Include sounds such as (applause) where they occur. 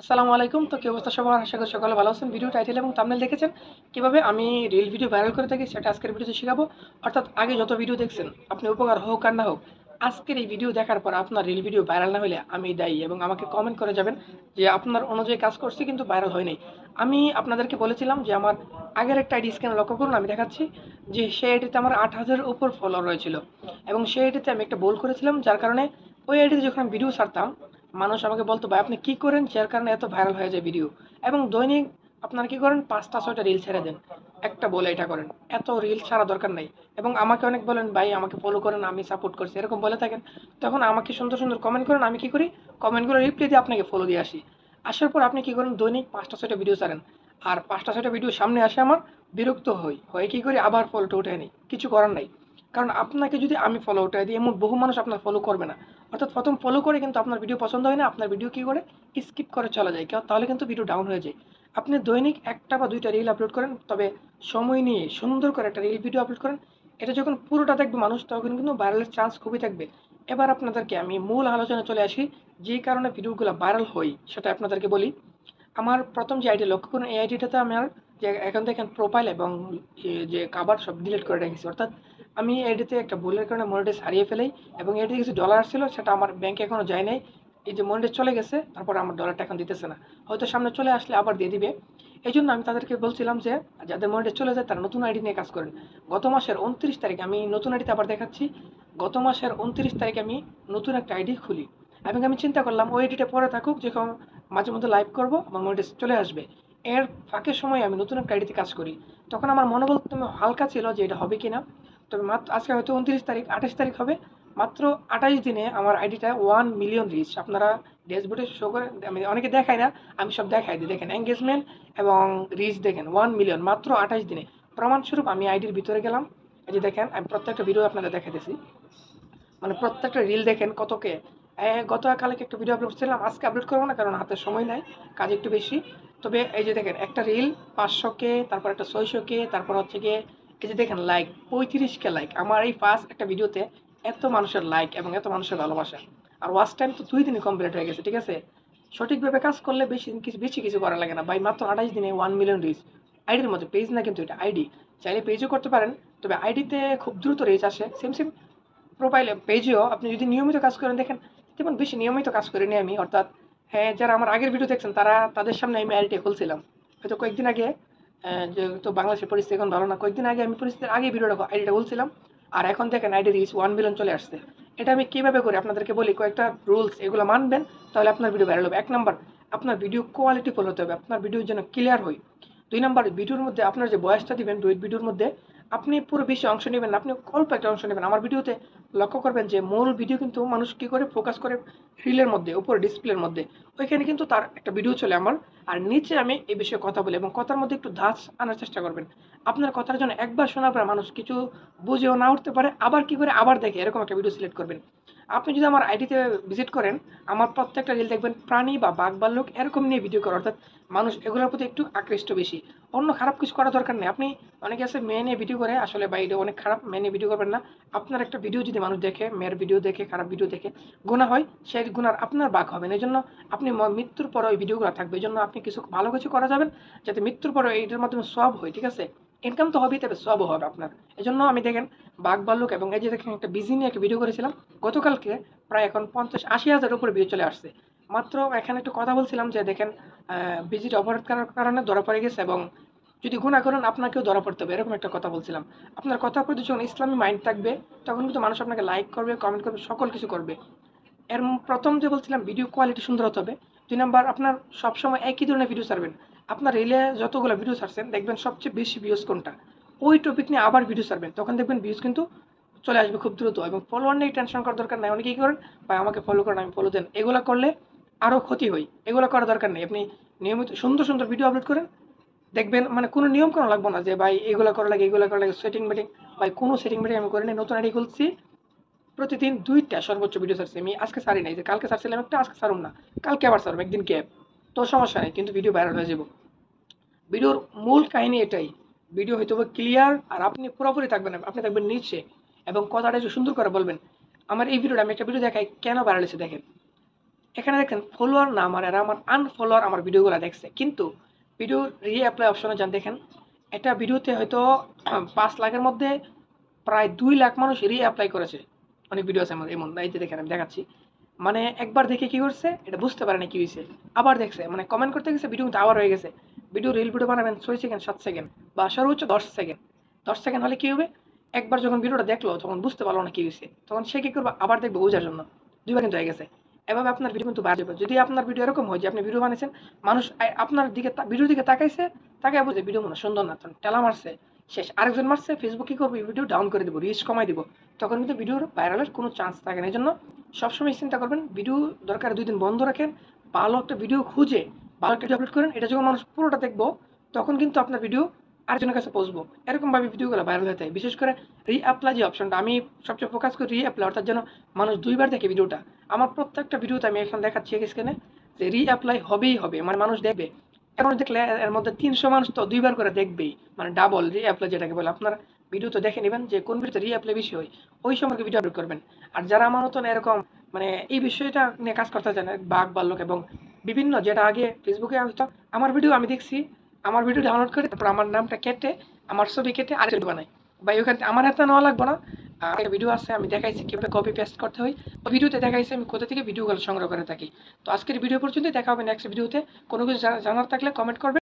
আসসালামু আলাইকুম। তো কি অবস্থা সবার? আশা করি সকালে ভালো আছেন। ভিডিও টাইটেল এবং থাম্বনেল দেখেছেন? কীভাবে আমি রিল ভিডিও ভাইরাল করে থাকি সেটা আজকের ভিডিওতে শেখাবো। অর্থাৎ আগে যত ভিডিও দেখছেন, আপনি উপকার হোক আর না হোক, আজকের এই ভিডিও দেখার পর আপনার রিল ভিডিও ভাইরাল না হলে আমি দায়ী এবং আমাকে কমেন্ট করে যাবেন যে আপনার অনুযায়ী কাজ করছি কিন্তু ভাইরাল হয়নি আমি আপনাদেরকে বলেছিলাম যে আমার আগের একটা আইডি স্ক্যান লক্ষ্য করুন, আমি দেখাচ্ছি যে সেই আইডিতে আমার আট হাজারের উপর ফলোয়ার রয়েছিল। এবং সেই আইডিতে আমি একটা ভুল করেছিলাম, যার কারণে ওই আইডিতে যখন আমি ভিডিও ছাড়তাম মানুষ আমাকে বলতো, ভাই, আপনি কি করেন? যার কারণে এত ভাইরাল হয়ে যায় ভিডিও এবং দৈনিক আপনারা কি করেন? পাঁচটা, ছয়টা রিল ছেড়ে দেন। একটা বলে এটা করেন। এত রিল ছাড়া দরকার নাই। এবং আমাকে অনেক বলেন, ভাই, আমাকে ফলো করেন, আমি সাপোর্ট করছি। এরকম বলে থাকেন। তখন আমাকে সুন্দর সুন্দর কমেন্ট করেন, আমি কি করি? কমেন্টগুলো রিপ্লাই দিয়ে আপনাকে ফলো দিয়ে আসি। আসার পর আপনি কি করেন? দৈনিক পাঁচটা, ছয়টা ভিডিও ছাড়েন। আর পাঁচটা, ছয়টা ভিডিও সামনে আসে আমার, বিরক্ত হই। হয়ে কি করি? আবার ফলোটা উঠে নিই। কিছু করার নাই। কারণ আপনাকে যদি আমি ফলো উঠাই দিই, এমন বহু মানুষ আপনার ফলো করবে না। অর্থাৎ প্রথম ফলো করে কিন্তু আপনার ভিডিও পছন্দ হয় না, আপনার ভিডিও কী করে? স্কিপ করে চলা যায়। তাহলে কিন্তু ভিডিও ডাউন হয়ে যায়। আপনি দৈনিক একটা বা দুইটা রিল আপলোড করেন, তবে সময় নিয়ে সুন্দর করে একটা রিল ভিডিও আপলোড করেন। এটা যখন পুরোটা দেখবে মানুষ, তখন কিন্তু ভাইরালের চান্স খুবই থাকবে। এবার আপনাদেরকে আমি মূল আলোচনায় চলে আসি, যে কারণে ভিডিওগুলো ভাইরাল হয়, সেটা আপনাদেরকে বলি। আমার প্রথম যে আইডি লক্ষ্য করুন, এই আইডিটাতে আমার যে এখন দেখেন প্রোফাইল এবং যে কাবার সব ডিলিট করে রেখেছি। অর্থাৎ আমি এডিতে একটা ভুলের কারণে মনিটাইজ হারিয়ে ফেলাই এবং এডিতে কিছু ডলার ছিল, সেটা আমার ব্যাংকে এখনও যায় নাই। এই যে মনিটাইজ চলে গেছে, তারপর আমার ডলারটা এখন দিতেছে না। হয়তো সামনে চলে আসলে আবার দিয়ে দিবে। এই জন্য আমি তাদেরকে বলছিলাম যে, যাদের মনিটাইজ চলে যায়, তারা নতুন আইডি নিয়ে কাজ করেন। গত মাসের উনত্রিশ তারিখ আমি নতুন আইডিতে আবার দেখাচ্ছি। গত মাসের উনত্রিশ তারিখে আমি নতুন একটা আইডি খুলি। এবং আমি চিন্তা করলাম, ওই আইডিটা পরে থাকুক যখন মাঝে মধ্যে লাইভ করব, আমার মনিটাইজ চলে আসবে। এর ফাঁকের সময় আমি নতুন একটা আইডিতে কাজ করি। তখন আমার মনোবল তুমি হালকা ছিল যে এটা হবে কিনা। তবে মাত্র, আজকে হয়তো উনত্রিশ তারিখ, আঠাশ তারিখ হবে। মাত্র আঠাশ দিনে আমার আইডিটা ওয়ান মিলিয়ন রিচ আপনারা ড্যাশবোর্ডে শো করে, আমি অনেকে দেখাই না, আমি সব দেখাই দিই। দেখেন এঙ্গেজমেন্ট এবং রিচ দেখেন ওয়ান মিলিয়ন মাত্র আঠাশ দিনে। প্রমাণস্বরূপ আমি আইডির ভিতরে গেলাম। এই যে দেখেন, আমি প্রত্যেকটা ভিডিও আপনাদের দেখাইতেছি। মানে প্রত্যেকটা রিল দেখেন কতকে। গত কালকে একটা ভিডিও আপলোড করছিলাম, আজকে আপলোড করব না, কারণ হাতে সময় নাই, কাজ একটু বেশি। তবে এই যে দেখেন, একটা রিল পাঁচশো কে, তারপর একটা ছয়শো কে, তারপর হচ্ছে গিয়ে এই যে দেখেন লাইক পঁয়ত্রিশ কে লাইক আমার এই ফার্স্ট একটা ভিডিওতে এত মানুষের লাইক এবং এত মানুষের ভালোবাসা। আর ওয়াচ টাইম তো দুই দিনে কমপ্লিট হয়ে গেছে, ঠিক আছে? সঠিকভাবে কাজ করলে বেশি কিছু বেশি কিছু করা লাগে না। ভাই মাত্র আঠাশ দিনে ওয়ান মিলিয়ন রিচ আইডির মধ্যে পেজ না কিন্তু এটা আইডি চাইলে পেজও করতে পারেন, তবে আইডিতে খুব দ্রুত রিচ আসে। সেম সেম প্রোফাইলে পেজেও আপনি যদি নিয়মিত কাজ করেন, দেখেন যেমন বেশি নিয়মিত কাজ করিনি আমি, অর্থাৎ হ্যাঁ যারা আমার আগের ভিডিও দেখছেন, তারা তাদের সামনে আমি আইডিটা খুলছিলাম। হয়তো কয়েকদিন আগে যেহেতু বাংলাদেশের পরিস্থিতি এখন ভালো না। কয়েকদিন আগে আমি পরিস্থিতির আগে ভিডিওটা আইডিটা বলছিলাম, আর এখন দেখেন আইডি রিচ ওয়ান মিলিয়ন চলে আসছে। এটা আমি কীভাবে করি? আপনাদেরকে বলি, কয়েকটা রুলস এগুলো মানবেন, তাহলে আপনার ভিডিও ভাইরাল হবে। এক নম্বর আপনার ভিডিও কোয়ালিটি ফুল হতে হবে। আপনার ভিডিও যেন ক্লিয়ার হয়। দুই নাম্বার ভিডিওর মধ্যে আপনার যে বয়সটা দিবেন, দুই ভিডিওর মধ্যে আপনি পুরো বেশি অংশ নেবেন আপনি অল্প একটা অংশ নেবেন। আমার ভিডিওতে লক্ষ্য করবেন যে মূল ভিডিও কিন্তু মানুষ কী করে ফোকাস করে রিলের মধ্যে, উপরে ডিসপ্লের মধ্যে। ওইখানে কিন্তু তার একটা ভিডিও চলে আমার। আর নিচে আমি এই বিষয়ে কথা বলি এবং কথার মধ্যে একটু ধাঁচ আনার চেষ্টা করবেন। আপনার কথার জন্য একবার শোনার পর মানুষ কিছু বুঝেও না উঠতে পারে, আবার কি করে আবার দেখে, এরকম একটা ভিডিও সিলেক্ট করবেন। আপনি যদি আমার আইডিতে ভিজিট করেন, আমার প্রত্যেকটা রিল দেখবেন প্রাণী বা বাঘ বা লোক এরকম নিয়ে ভিডিও করে, অর্থাৎ মানুষ এগুলোর প্রতি একটু আকৃষ্ট বেশি। অন্য খারাপ কিছু করার দরকার নেই। আপনি অনেকে আছে মেয়ে নিয়ে ভিডিও করে, আসলে বা এটা অনেক খারাপ মেয়ে নিয়ে ভিডিও করবেন না। আপনার একটা ভিডিও যদি মানুষ দেখে, মেয়ের ভিডিও দেখে, খারাপ ভিডিও দেখে গুণা হয়, সেই গুণার আপনার বাঘ হবেন। এই জন্য আপনি মৃত্যুর পরে ওই ভিডিওগুলো থাকবে। এই জন্য আপনি কিছু ভালো কিছু করা যাবেন, যাতে মৃত্যুর পরে এইটার মাধ্যমে সব হয়, ঠিক আছে? ইনকাম তো হবেই তবে সবও হবে আপনার। এই জন্য আমি দেখেন, বাঘ ভাল্লুক এবং এই যে দেখেন একটা বিজি নিয়ে একটা ভিডিও করেছিলাম, গতকালকে প্রায় এখন পঞ্চাশ, আশি হাজার উপরে ভিডিও চলে আসছে। মাত্র এখানে একটু কথা বলছিলাম যে দেখেন বিজিটা অপরাধ করার কারণে ধরা পড়ে গেছে এবং যদি গুণা করেন, আপনাকেও ধরা পড়তে হবে, এরকম একটা কথা বলছিলাম। আপনার কথা প্রতি যখন ইসলামী মাইন্ড থাকবে, তখন কিন্তু মানুষ আপনাকে লাইক করবে কমেন্ট করবে, সকল কিছু করবে। এর প্রথম যে বলছিলাম ভিডিও কোয়ালিটি সুন্দর হতে হবে। দুই নাম্বার, আপনার সবসময় একই ধরনের ভিডিও ছাড়বেন। আপনার রিলে যতগুলো ভিডিও ছাড়ছেন, দেখবেন সবচেয়ে বেশি ভিউজ কোনটা? ওই টপিক নিয়ে আবার ভিডিও ছাড়বেন। তখন দেখবেন ভিউজ কিন্তু চলে আসবে খুব দ্রুত এবং ফলোয়ার নিয়ে টেনশন করার দরকার নাই। অনেকেই করেন বা আমাকে ফলো করেন, আমি ফলো দেন। এগুলো করলে আরও ক্ষতি হয়। এগুলো করার দরকার নেই। আপনি নিয়মিত সুন্দর সুন্দর ভিডিও আপলোড করেন, দেখবেন মানে কোনো নিয়ম কোনো লাগবে না যে, ভাই, এগুলো করা লাগে, এগুলো করা লাগে সেটিং মেটিং ভাই, কোনো সেটিং মেটিং আমি করিনি, নতুন আইডি খুলছি। প্রতিদিন দুইটা সর্বোচ্চ ভিডিও ছাড়ছি। আমি আজকে ছাড়ি নাই, যে কালকে ছাড়ছিলাম একটা, আজকে ছাড়ুন না। কালকে আবার ছাড়ব একদিন গ্যাপ তো সমস্যা নেই, কিন্তু ভিডিও ভাইরাল হয়ে যাব। ভিডিওর মূল কাহিনী এটাই। ভিডিও হয়তো ক্লিয়ার আর আপনি পুরোপুরি থাকবেন আপনি থাকবেন নিচে এবং কথাটা একটু সুন্দর করে বলবেন। আমার এই ভিডিওটা আমি একটা ভিডিও দেখাই, কেন ভাইরাল হয়েছে দেখেন। এখানে দেখেন ফলোয়ার না আমার এরা আমার আনফলোয়ার আমার ভিডিওগুলো দেখছে। কিন্তু ভিডিও রি অ্যাপ্লাই অপশনে যান দেখেন, একটা ভিডিওতে হয়তো (clears throat) পাঁচ লাখের মধ্যে প্রায় দুই লাখ মানুষ রি অ্যাপ্লাই করেছে। অনেক ভিডিও আছে আমার, এমন, এই যে দেখেন আমি দেখাচ্ছি। মানে একবার দেখে কি করছে? এটা বুঝতে পারে না কি হয়েছে আবার দেখছে মানে কমেন্ট করতে গেছে ভিডিও কিন্তু আবার হয়ে গেছে। ভিডিও রিল ভিডিও বানাবেন ছয় সেকেন্ড সাত সেকেন্ড বা সর্বোচ্চ দশ সেকেন্ড দশ সেকেন্ড হলে কি হবে? একবার যখন ভিডিওটা দেখল, তখন বুঝতে পারল না কি হয়েছে তখন সে কি করবে? আবার দেখবে বোঝার জন্য। দুইবার কিন্তু হয়ে গেছে। এভাবে আপনার ভিডিও কিন্তু বাড়বে। যদি আপনার ভিডিও এরকম হয় যে আপনি ভিডিও বানিয়েছেন, মানুষ আপনার দিকে ভিডিওর দিকে তাকাইছে তাকে বুঝে ভিডিও মনে সুন্দর না তখন টেলা মারছে। শেষ, আরেকজন মারছে ফেসবুক কি করবে? ভিডিও ডাউন করে দেবো রিচ কমাই দিব। তখন কিন্তু ভিডিওর ভাইরালের কোনো চান্স থাকে না। এই জন্য সবসময় চিন্তা করবেন, ভিডিও দরকার, দুই দিন বন্ধ রাখেন, ভালো একটা ভিডিও খুঁজে, ভালো একটা আপলোড করেন, এটা যখন মানুষ পুরোটা দেখব, তখন কিন্তু আপনার ভিডিও আরেকজনের কাছে পৌঁছবো। এরকম ভাবে ভিডিওগুলো ভাইরাল হয় বিশেষ করে রি অ্যাপ্লাই যে অপশনটা আমি সবচেয়ে ফোকাস করি রি অ্যাপ্লাই অর্থাৎ যেন মানুষ দুইবার দেখে ভিডিওটা আমার প্রত্যেকটা ভিডিওতে আমি এখন দেখাচ্ছি স্ক্রিনে যে রি অ্যাপ্লাই হবেই হবে মানে মানুষ দেখবে। এখন দেখলে এর- মধ্যে তিনশো মানুষ তো দুইবার করে দেখবেই মানে ডাবল রি অ্যাপ্লাই যেটাকে বলে। আপনার ভিডিও তো দেখে নেবেন যে কোন ভিডিওতে রি অ্যাপ্লাই বেশি হয়, ওই সম্পর্কে ভিডিও আপলোড করবেন। আর যারা আমার মতন এরকম মানে এই বিষয়টা নিয়ে কাজ করতে চান বাঘ, বাল্যক এবং বিভিন্ন যেটা আগে ফেসবুকে হয়তো আমার ভিডিও আমি দেখছি, আমার ভিডিও ডাউনলোড করে তারপর আমার নামটা কেটে, আমার ছবি কেটে আর ভিডিও বানাই। বা ওখানে আমার হাতে নেওয়া লাগবে না। একটা ভিডিও আছে, আমি দেখাইছি কীভাবে কপি পেস্ট করতে হয়। ওই ভিডিওতে দেখাইছি আমি কোথা থেকে ভিডিওগুলো সংগ্রহ করে থাকি। তো আজকের ভিডিও পর্যন্ত দেখা হবে নেক্সট ভিডিওতে কোনো কিছু জানা- জানার থাকলে কমেন্ট করবেন।